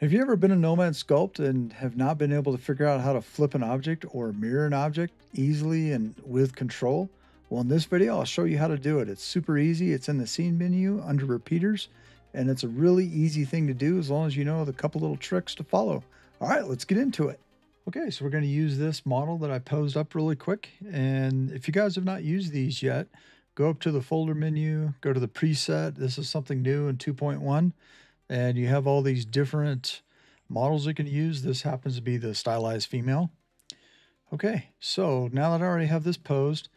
Have you ever been a Nomad Sculpt and have not been able to figure out how to flip an object or mirror an object easily and with control? Well, in this video, I'll show you how to do it. It's super easy. It's in the scene menu under repeaters, and it's a really easy thing to do as long as you know the couple little tricks to follow. All right, let's get into it. Okay, so we're going to use this model that I posed up really quick. And if you guys have not used these yet, go up to the folder menu, go to the preset. This is something new in 2.1 and you have all these different models you can use. This happens to be the stylized female. Okay, so now that I already have this posed,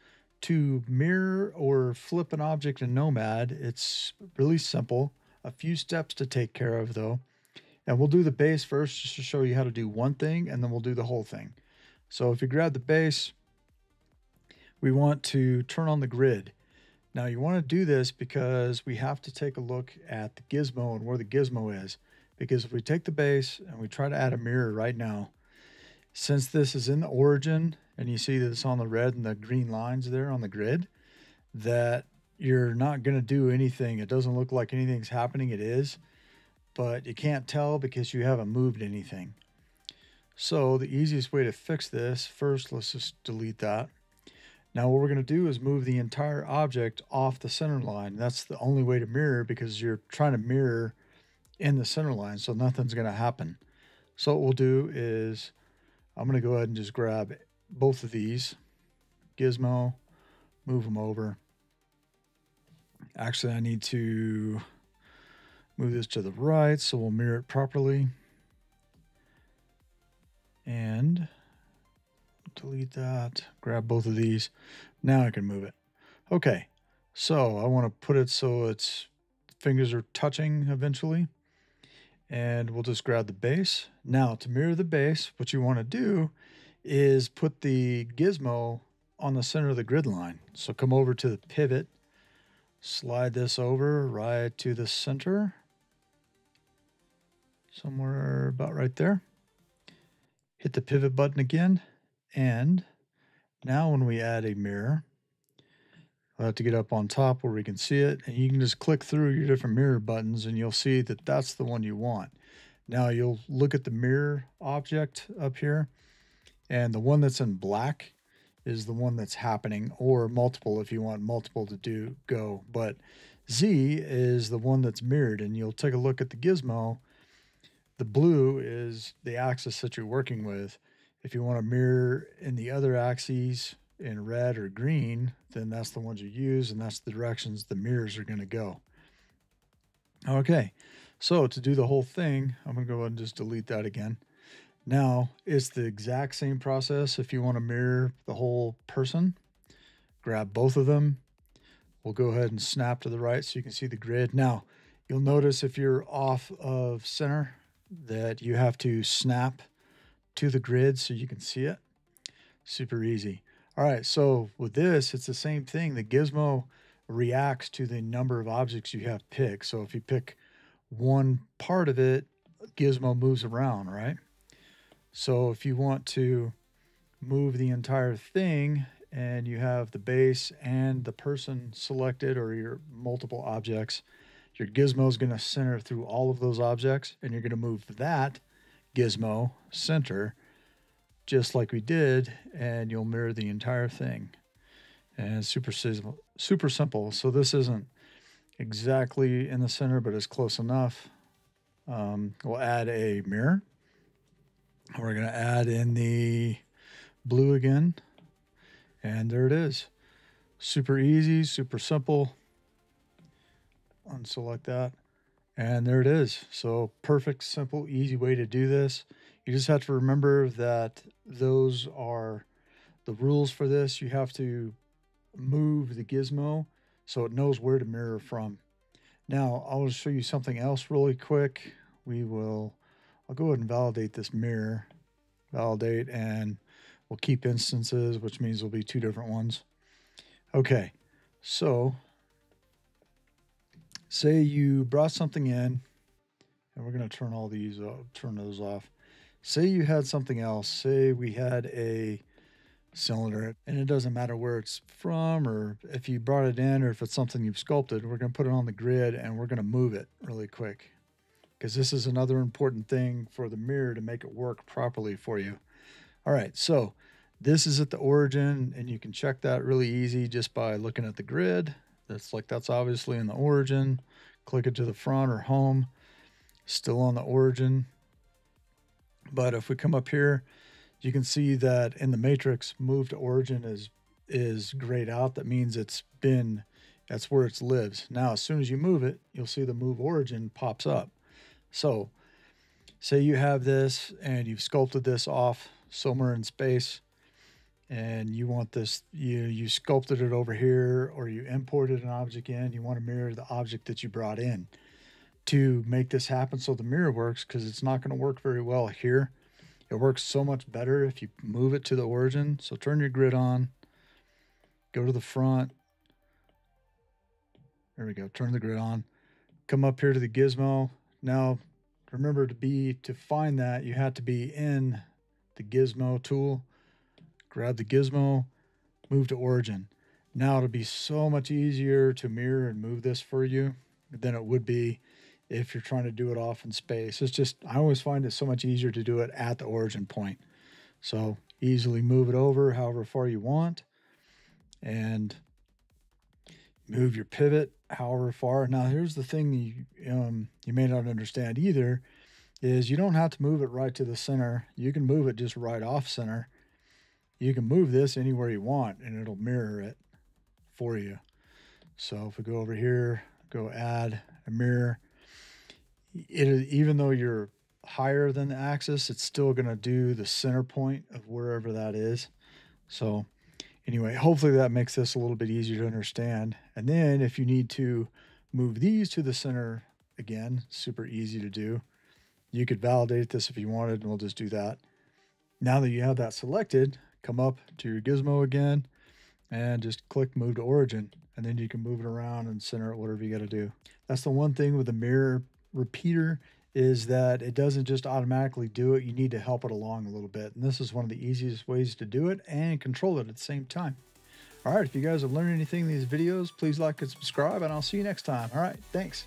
to mirror or flip an object in Nomad, it's really simple. A few steps to take care of though. And we'll do the base first just to show you how to do one thing, and then we'll do the whole thing. So if you grab the base, we want to turn on the grid. Now you want to do this because we have to take a look at the gizmo and where the gizmo is. Because if we take the base and we try to add a mirror right now, since this is in the origin and you see that it's on the red and the green lines there on the grid, that you're not going to do anything. It doesn't look like anything's happening. It is, but you can't tell because you haven't moved anything. So the easiest way to fix this, first let's just delete that. Now what we're going to do is move the entire object off the center line. That's the only way to mirror because you're trying to mirror in the center line, so nothing's going to happen. So what we'll do is I'm going to go ahead and just grab both of these, gizmo, move them over. Actually, I need to move this to the right so we'll mirror it properly. And delete that, grab both of these. Now I can move it. Okay, so I want to put it so its fingers are touching eventually. And we'll just grab the base. Now to mirror the base, what you want to do is put the gizmo on the center of the grid line. So come over to the pivot, slide this over right to the center, somewhere about right there. Hit the pivot button again, and now when we add a mirror, I'll have to get up on top where we can see it. And you can just click through your different mirror buttons and you'll see that that's the one you want. Now you'll look at the mirror object up here and the one that's in black is the one that's happening or multiple if you want multiple to do go. But Z is the one that's mirrored and you'll take a look at the gizmo. The blue is the axis that you're working with if you want to mirror in the other axes in red or green, then that's the ones you use and that's the directions the mirrors are going to go. Okay, so to do the whole thing, I'm going to go ahead and just delete that again. Now, it's the exact same process if you want to mirror the whole person. Grab both of them. We'll go ahead and snap to the right so you can see the grid. Now, you'll notice if you're off of center that you have to snap to the grid so you can see it. Super easy. All right, so with this, it's the same thing. The gizmo reacts to the number of objects you have picked. So if you pick one part of it, gizmo moves around, right? So if you want to move the entire thing and you have the base and the person selected or your multiple objects, your gizmo is going to center through all of those objects and you're going to move that gizmo center just like we did and you'll mirror the entire thing. And super simple super simple. So this isn't exactly in the center but it's close enough. Um, we'll add a mirror. We're going to add in the blue again. And there it is. Super easy super simple. Unselect that and there it is. So perfect, simple, easy way to do this. You just have to remember that those are the rules for this. You have to move the gizmo so it knows where to mirror from. Now, I'll show you something else really quick. We will, I'll go ahead and validate this mirror. Validate and we'll keep instances, which means there'll be two different ones. Okay, so say you brought something in, and we're going to turn all these, uh, turn those off. Say you had something else. Say we had a cylinder, and it doesn't matter where it's from, or if you brought it in, or if it's something you've sculpted. We're going to put it on the grid, and we're going to move it really quick. because this is another important thing for the mirror to make it work properly for you. All right, so this is at the origin, and you can check that really easy just by looking at the grid. That's like that's obviously in the origin. Click it to the front or home, still on the origin. But if we come up here, you can see that in the matrix, move to origin is is grayed out. That means it's been that's where it lives. Now, as soon as you move it, you'll see the move origin pops up. So, say you have this and you've sculpted this off somewhere in space and you want this you you sculpted it over here or you imported an object in you want to mirror the object that you brought in to make this happen so the mirror works because it's not going to work very well here. It works so much better if you move it to the origin so turn your grid on go to the front. There we go turn the grid on come up here to the gizmo. Now remember to be to find that you have to be in the gizmo tool grab the gizmo, move to origin. Now it'll be so much easier to mirror and move this for you than it would be if you're trying to do it off in space. It's just, I always find it so much easier to do it at the origin point. So easily move it over however far you want and move your pivot however far. Now here's the thing you, um, you may not understand either is you don't have to move it right to the center. You can move it just right off center you can move this anywhere you want and it'll mirror it for you. So if we go over here, go add a mirror, it even though you're higher than the axis, it's still going to do the center point of wherever that is. So anyway, hopefully that makes this a little bit easier to understand. And then if you need to move these to the center again, super easy to do. You could validate this if you wanted, and we'll just do that. Now that you have that selected, come up to your gizmo again and just click move to origin. And then you can move it around and center it whatever you got to do. That's the one thing with the mirror repeater is that it doesn't just automatically do it. You need to help it along a little bit. And this is one of the easiest ways to do it and control it at the same time. All right if you guys have learned anything in these videos please like and subscribe and i'll see you next time. All right thanks